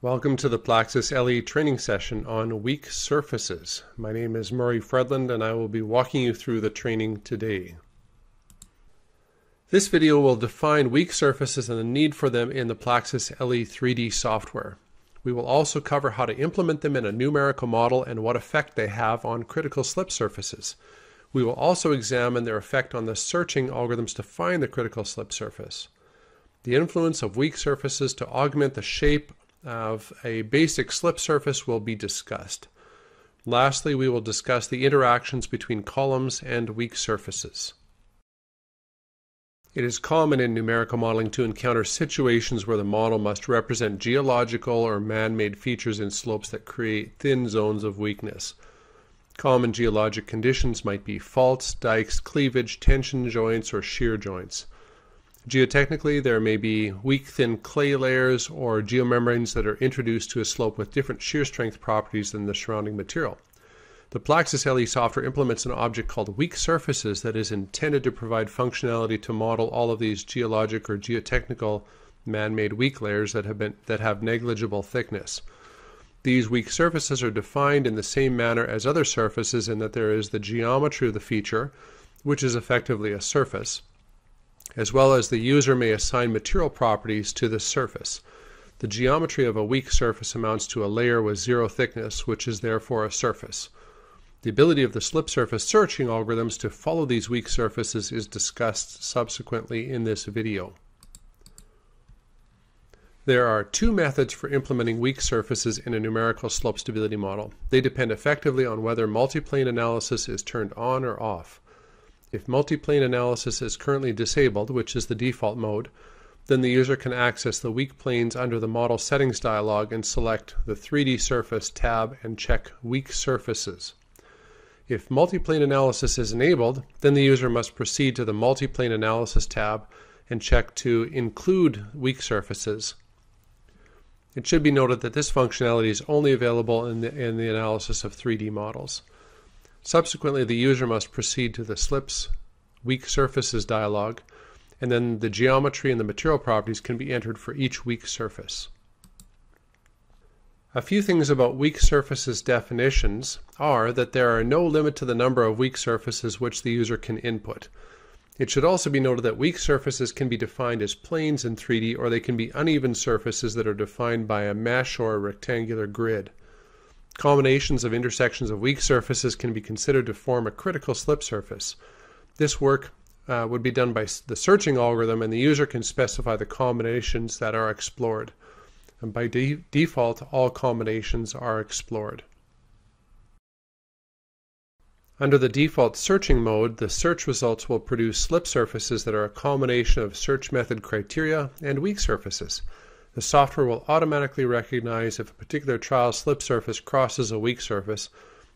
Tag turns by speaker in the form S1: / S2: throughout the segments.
S1: Welcome to the Plaxis LE training session on weak surfaces. My name is Murray Fredlund and I will be walking you through the training today. This video will define weak surfaces and the need for them in the Plaxis LE 3D software. We will also cover how to implement them in a numerical model and what effect they have on critical slip surfaces. We will also examine their effect on the searching algorithms to find the critical slip surface. The influence of weak surfaces to augment the shape of a basic slip surface will be discussed. Lastly, we will discuss the interactions between columns and weak surfaces. It is common in numerical modeling to encounter situations where the model must represent geological or man-made features in slopes that create thin zones of weakness. Common geologic conditions might be faults, dikes, cleavage, tension joints, or shear joints. Geotechnically, there may be weak, thin clay layers or geomembranes that are introduced to a slope with different shear strength properties than the surrounding material. The Plaxis LE software implements an object called weak surfaces that is intended to provide functionality to model all of these geologic or geotechnical man-made weak layers that have been that have negligible thickness. These weak surfaces are defined in the same manner as other surfaces in that there is the geometry of the feature, which is effectively a surface, as well as the user may assign material properties to the surface. The geometry of a weak surface amounts to a layer with zero thickness, which is therefore a surface. The ability of the slip surface searching algorithms to follow these weak surfaces is discussed subsequently in this video. There are two methods for implementing weak surfaces in a numerical slope stability model. They depend effectively on whether multiplane analysis is turned on or off. If multiplane analysis is currently disabled, which is the default mode, then the user can access the weak planes under the Model Settings dialog and select the 3D Surface tab and check Weak Surfaces. If multiplane analysis is enabled, then the user must proceed to the multiplane analysis tab and check to include weak surfaces. It should be noted that this functionality is only available in the, in the analysis of 3D models. Subsequently, the user must proceed to the slips weak surfaces dialog, and then the geometry and the material properties can be entered for each weak surface. A few things about weak surfaces definitions are that there are no limit to the number of weak surfaces which the user can input. It should also be noted that weak surfaces can be defined as planes in 3D or they can be uneven surfaces that are defined by a mesh or a rectangular grid. Combinations of intersections of weak surfaces can be considered to form a critical slip surface. This work uh, would be done by the searching algorithm and the user can specify the combinations that are explored and by de default all combinations are explored. Under the default searching mode, the search results will produce slip surfaces that are a combination of search method criteria and weak surfaces. The software will automatically recognize if a particular trial slip surface crosses a weak surface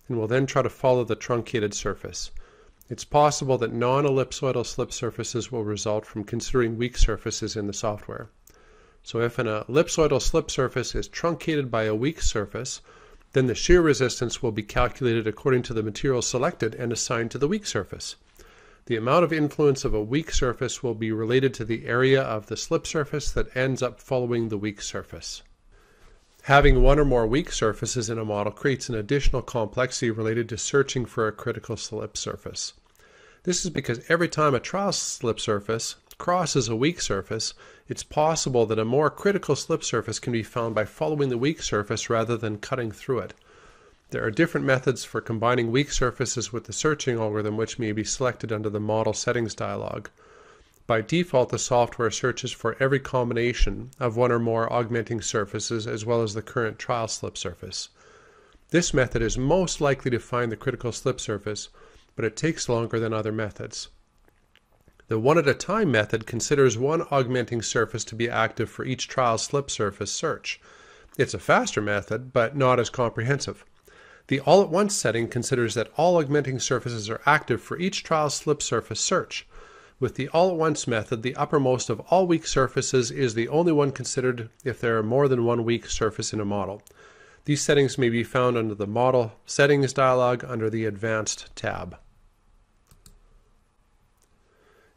S1: and will then try to follow the truncated surface. It's possible that non-ellipsoidal slip surfaces will result from considering weak surfaces in the software. So if an ellipsoidal slip surface is truncated by a weak surface, then the shear resistance will be calculated according to the material selected and assigned to the weak surface. The amount of influence of a weak surface will be related to the area of the slip surface that ends up following the weak surface. Having one or more weak surfaces in a model creates an additional complexity related to searching for a critical slip surface. This is because every time a trial slip surface crosses a weak surface, it's possible that a more critical slip surface can be found by following the weak surface rather than cutting through it. There are different methods for combining weak surfaces with the searching algorithm which may be selected under the Model Settings dialog. By default, the software searches for every combination of one or more augmenting surfaces as well as the current trial slip surface. This method is most likely to find the critical slip surface, but it takes longer than other methods. The one at a time method considers one augmenting surface to be active for each trial slip surface search. It's a faster method, but not as comprehensive. The all at once setting considers that all augmenting surfaces are active for each trial slip surface search. With the all at once method, the uppermost of all weak surfaces is the only one considered if there are more than one weak surface in a model. These settings may be found under the Model Settings dialog under the Advanced tab.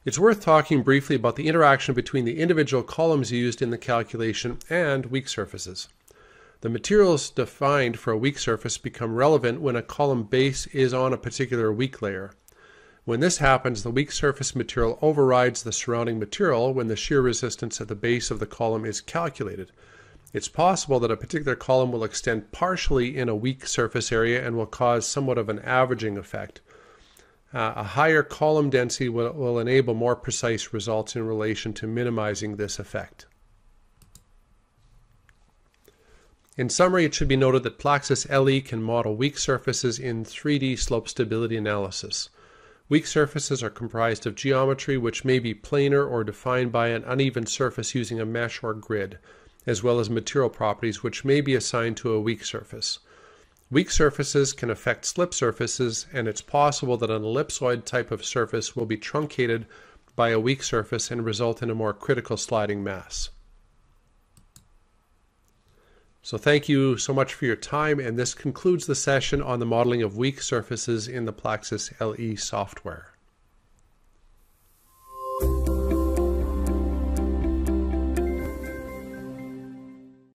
S1: It's worth talking briefly about the interaction between the individual columns used in the calculation and weak surfaces. The materials defined for a weak surface become relevant when a column base is on a particular weak layer. When this happens, the weak surface material overrides the surrounding material when the shear resistance at the base of the column is calculated. It's possible that a particular column will extend partially in a weak surface area and will cause somewhat of an averaging effect. Uh, a higher column density will, will enable more precise results in relation to minimizing this effect. In summary, it should be noted that Plaxis LE can model weak surfaces in 3D slope stability analysis. Weak surfaces are comprised of geometry which may be planar or defined by an uneven surface using a mesh or grid, as well as material properties which may be assigned to a weak surface. Weak surfaces can affect slip surfaces, and it's possible that an ellipsoid type of surface will be truncated by a weak surface and result in a more critical sliding mass. So thank you so much for your time, and this concludes the session on the modeling of weak surfaces in the Plaxis LE software.